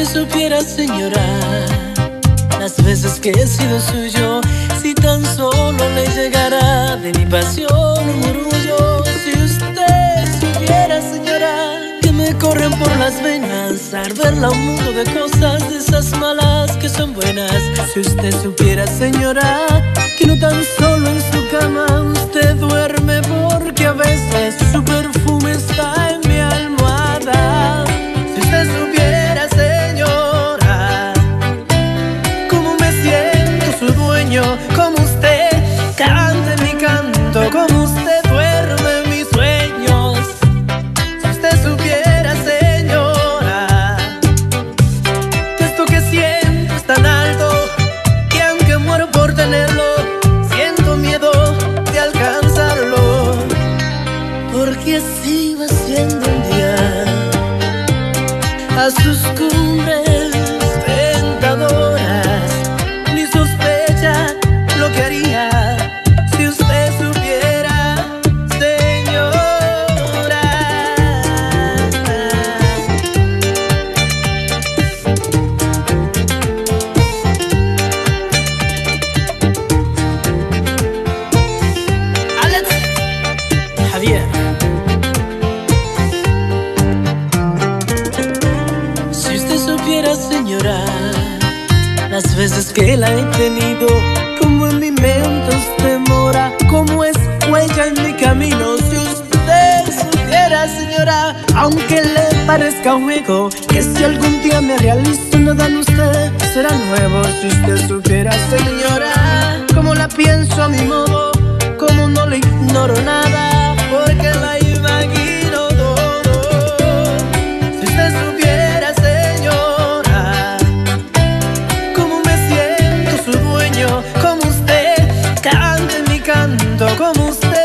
Usted supiera, señora, las veces que he sido suyo, si tan solo le llegara de mi pasión un orgullo, si usted supiera, señora, que me corren por las venas, arderla un mundo de cosas, de esas malas que son buenas. Si usted supiera, señora, que no tan solo en su cama usted duerme, porque a veces su sus cumbres tentadoras. Ni sospecha lo que haría si usted supiera, señora. Alex Javier. Veces que la he tenido, como en mi mente usted mora, como es huella en mi camino. Si usted supiera, señora, aunque le parezca juego, que si algún día me realizo, nada en usted será nuevo. Si usted supiera, señora, como la pienso a mi modo, como no le ignoro nada. tanto como usted.